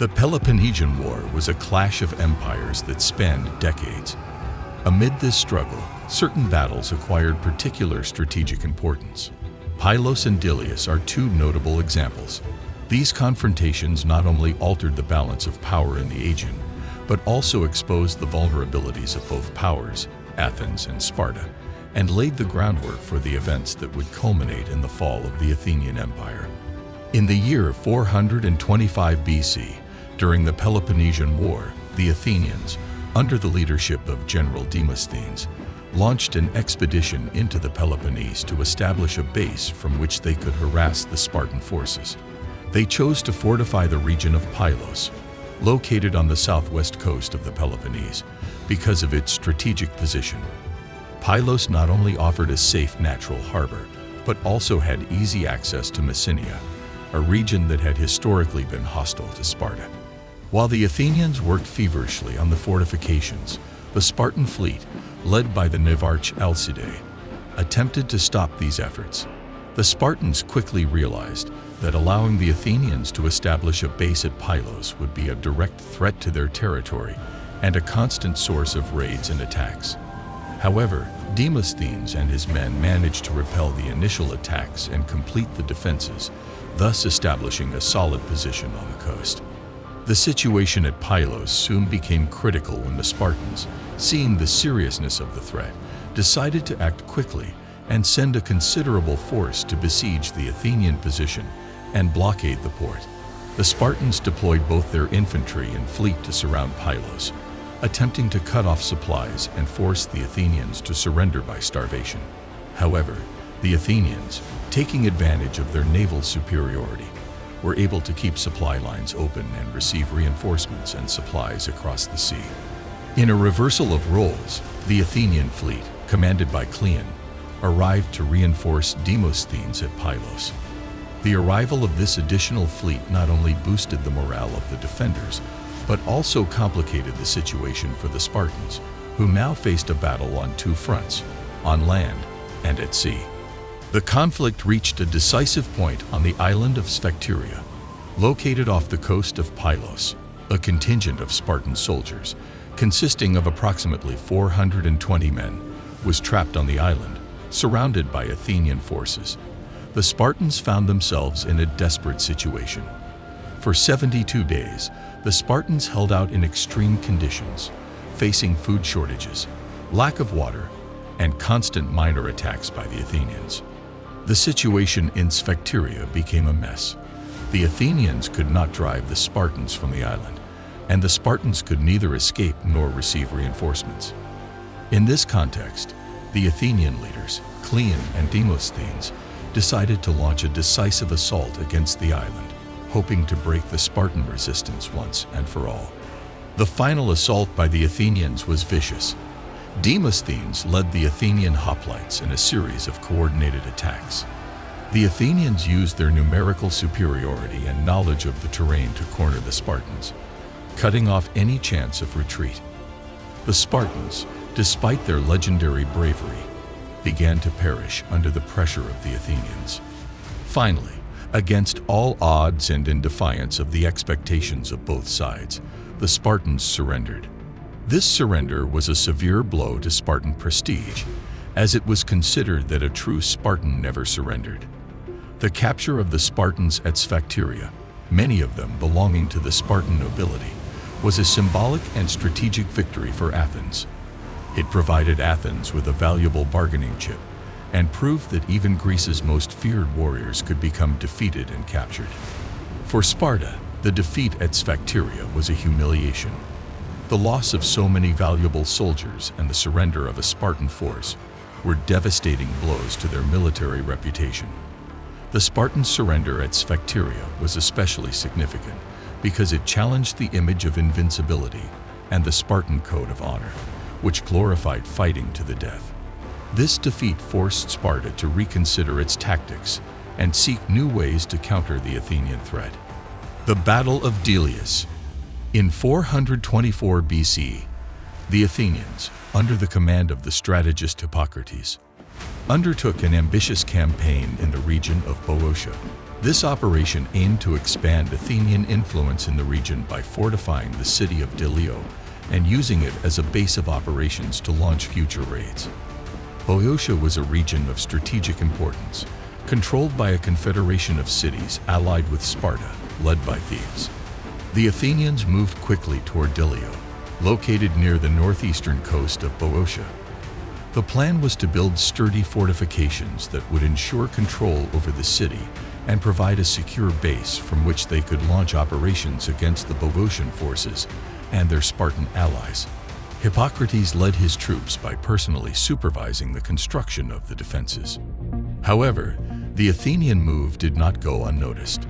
The Peloponnesian War was a clash of empires that spanned decades. Amid this struggle, certain battles acquired particular strategic importance. Pylos and Dilius are two notable examples. These confrontations not only altered the balance of power in the Aegean, but also exposed the vulnerabilities of both powers, Athens and Sparta, and laid the groundwork for the events that would culminate in the fall of the Athenian Empire. In the year 425 BC, during the Peloponnesian War, the Athenians, under the leadership of General Demosthenes, launched an expedition into the Peloponnese to establish a base from which they could harass the Spartan forces. They chose to fortify the region of Pylos, located on the southwest coast of the Peloponnese, because of its strategic position. Pylos not only offered a safe natural harbor, but also had easy access to Messenia, a region that had historically been hostile to Sparta. While the Athenians worked feverishly on the fortifications, the Spartan fleet, led by the Navarch Alcide, attempted to stop these efforts. The Spartans quickly realized that allowing the Athenians to establish a base at Pylos would be a direct threat to their territory and a constant source of raids and attacks. However, Demosthenes and his men managed to repel the initial attacks and complete the defenses, thus establishing a solid position on the coast. The situation at Pylos soon became critical when the Spartans, seeing the seriousness of the threat, decided to act quickly and send a considerable force to besiege the Athenian position and blockade the port. The Spartans deployed both their infantry and fleet to surround Pylos, attempting to cut off supplies and force the Athenians to surrender by starvation. However, the Athenians, taking advantage of their naval superiority, were able to keep supply lines open and receive reinforcements and supplies across the sea. In a reversal of roles, the Athenian fleet, commanded by Cleon, arrived to reinforce Demosthenes at Pylos. The arrival of this additional fleet not only boosted the morale of the defenders, but also complicated the situation for the Spartans, who now faced a battle on two fronts, on land and at sea. The conflict reached a decisive point on the island of Sphacteria, located off the coast of Pylos. A contingent of Spartan soldiers, consisting of approximately 420 men, was trapped on the island, surrounded by Athenian forces the Spartans found themselves in a desperate situation. For 72 days, the Spartans held out in extreme conditions, facing food shortages, lack of water, and constant minor attacks by the Athenians. The situation in Sphacteria became a mess. The Athenians could not drive the Spartans from the island, and the Spartans could neither escape nor receive reinforcements. In this context, the Athenian leaders, Cleon and Demosthenes, decided to launch a decisive assault against the island, hoping to break the Spartan resistance once and for all. The final assault by the Athenians was vicious. Demosthenes led the Athenian hoplites in a series of coordinated attacks. The Athenians used their numerical superiority and knowledge of the terrain to corner the Spartans, cutting off any chance of retreat. The Spartans, despite their legendary bravery, began to perish under the pressure of the Athenians. Finally, against all odds and in defiance of the expectations of both sides, the Spartans surrendered. This surrender was a severe blow to Spartan prestige, as it was considered that a true Spartan never surrendered. The capture of the Spartans at Sphacteria, many of them belonging to the Spartan nobility, was a symbolic and strategic victory for Athens. It provided Athens with a valuable bargaining chip and proved that even Greece's most feared warriors could become defeated and captured. For Sparta, the defeat at Sphacteria was a humiliation. The loss of so many valuable soldiers and the surrender of a Spartan force were devastating blows to their military reputation. The Spartan surrender at Sphacteria was especially significant because it challenged the image of invincibility and the Spartan code of honor which glorified fighting to the death. This defeat forced Sparta to reconsider its tactics and seek new ways to counter the Athenian threat. The Battle of Delius. In 424 BC, the Athenians, under the command of the strategist Hippocrates, undertook an ambitious campaign in the region of Boeotia, This operation aimed to expand Athenian influence in the region by fortifying the city of Delio and using it as a base of operations to launch future raids. Boeotia was a region of strategic importance, controlled by a confederation of cities allied with Sparta, led by Thebes. The Athenians moved quickly toward Delio, located near the northeastern coast of Boeotia. The plan was to build sturdy fortifications that would ensure control over the city and provide a secure base from which they could launch operations against the Boeotian forces and their Spartan allies. Hippocrates led his troops by personally supervising the construction of the defenses. However, the Athenian move did not go unnoticed.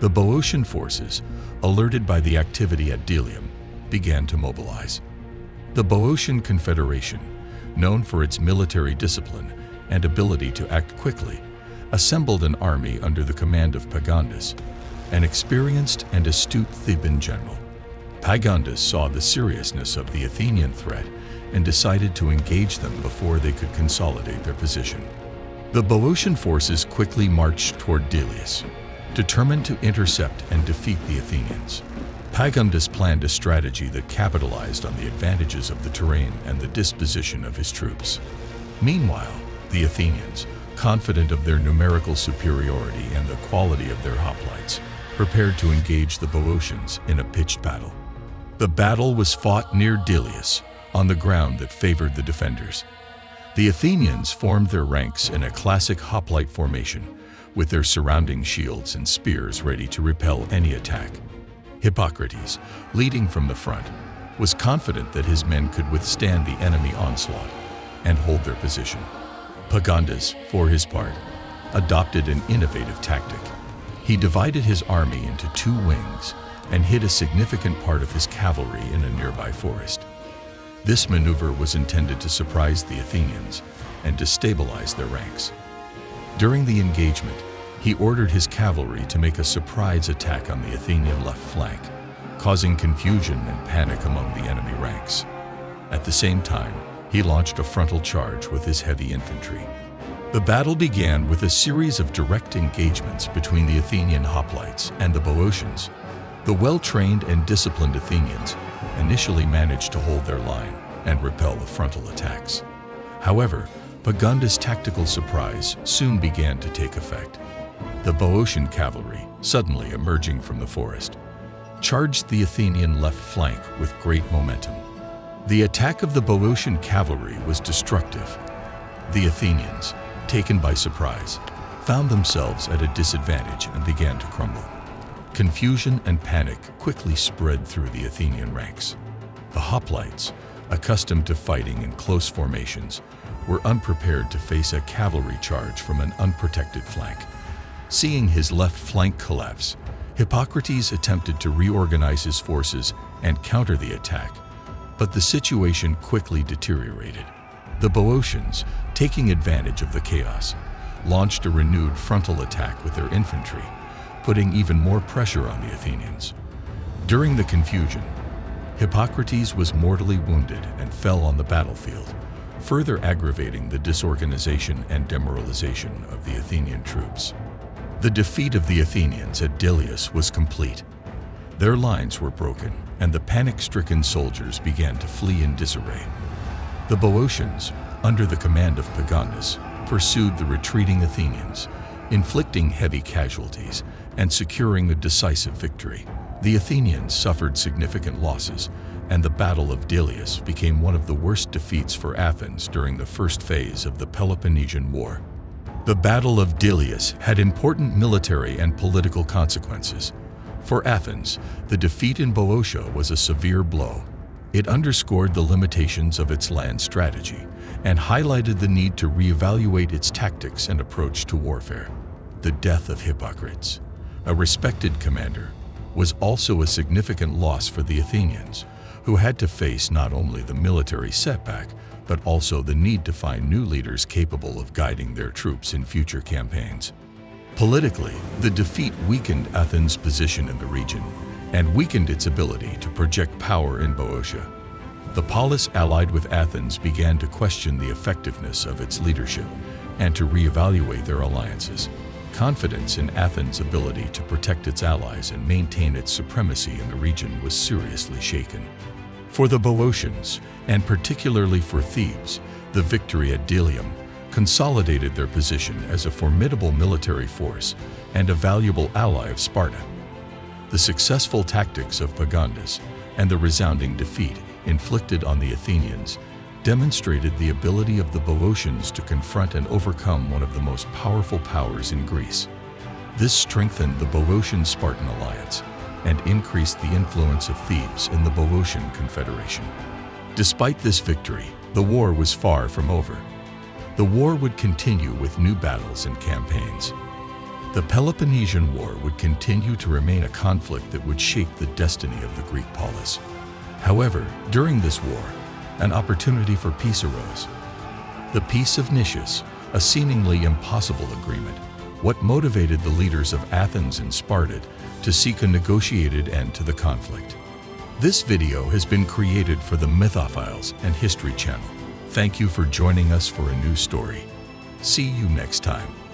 The Boeotian forces, alerted by the activity at Delium, began to mobilize. The Boeotian Confederation, known for its military discipline and ability to act quickly, assembled an army under the command of Pagondas, an experienced and astute Theban general. Pagondas saw the seriousness of the Athenian threat and decided to engage them before they could consolidate their position. The Boeotian forces quickly marched toward Delius, determined to intercept and defeat the Athenians. Pagondas planned a strategy that capitalized on the advantages of the terrain and the disposition of his troops. Meanwhile, the Athenians, confident of their numerical superiority and the quality of their hoplites, prepared to engage the Boeotians in a pitched battle. The battle was fought near Delius, on the ground that favored the defenders. The Athenians formed their ranks in a classic hoplite formation, with their surrounding shields and spears ready to repel any attack. Hippocrates, leading from the front, was confident that his men could withstand the enemy onslaught and hold their position. Pagondas, for his part, adopted an innovative tactic. He divided his army into two wings and hid a significant part of his cavalry in a nearby forest. This maneuver was intended to surprise the Athenians and to destabilize their ranks. During the engagement, he ordered his cavalry to make a surprise attack on the Athenian left flank, causing confusion and panic among the enemy ranks. At the same time, he launched a frontal charge with his heavy infantry. The battle began with a series of direct engagements between the Athenian hoplites and the Boeotians, the well-trained and disciplined Athenians initially managed to hold their line and repel the frontal attacks. However, Pagondas' tactical surprise soon began to take effect. The Boeotian cavalry, suddenly emerging from the forest, charged the Athenian left flank with great momentum. The attack of the Boeotian cavalry was destructive. The Athenians, taken by surprise, found themselves at a disadvantage and began to crumble. Confusion and panic quickly spread through the Athenian ranks. The hoplites, accustomed to fighting in close formations, were unprepared to face a cavalry charge from an unprotected flank. Seeing his left flank collapse, Hippocrates attempted to reorganize his forces and counter the attack, but the situation quickly deteriorated. The Boeotians, taking advantage of the chaos, launched a renewed frontal attack with their infantry, putting even more pressure on the Athenians. During the confusion, Hippocrates was mortally wounded and fell on the battlefield, further aggravating the disorganization and demoralization of the Athenian troops. The defeat of the Athenians at Delius was complete. Their lines were broken, and the panic-stricken soldiers began to flee in disarray. The Boeotians, under the command of Pagondas, pursued the retreating Athenians, inflicting heavy casualties and securing a decisive victory. The Athenians suffered significant losses, and the Battle of Delius became one of the worst defeats for Athens during the first phase of the Peloponnesian War. The Battle of Delius had important military and political consequences. For Athens, the defeat in Boeotia was a severe blow. It underscored the limitations of its land strategy and highlighted the need to reevaluate its tactics and approach to warfare. The death of Hippocrates, a respected commander, was also a significant loss for the Athenians, who had to face not only the military setback, but also the need to find new leaders capable of guiding their troops in future campaigns. Politically, the defeat weakened Athens' position in the region and weakened its ability to project power in Boeotia. The polis allied with Athens began to question the effectiveness of its leadership and to reevaluate their alliances. confidence in Athens' ability to protect its allies and maintain its supremacy in the region was seriously shaken. For the Boeotians, and particularly for Thebes, the victory at Delium consolidated their position as a formidable military force and a valuable ally of Sparta. The successful tactics of Pagondas and the resounding defeat inflicted on the Athenians demonstrated the ability of the Boeotians to confront and overcome one of the most powerful powers in Greece. This strengthened the Boeotian-Spartan alliance and increased the influence of Thebes in the Boeotian Confederation. Despite this victory, the war was far from over. The war would continue with new battles and campaigns. The Peloponnesian War would continue to remain a conflict that would shape the destiny of the Greek polis. However, during this war, an opportunity for peace arose. The Peace of Nicias, a seemingly impossible agreement, what motivated the leaders of Athens and Sparta to seek a negotiated end to the conflict. This video has been created for the Mythophiles and History channel. Thank you for joining us for a new story. See you next time.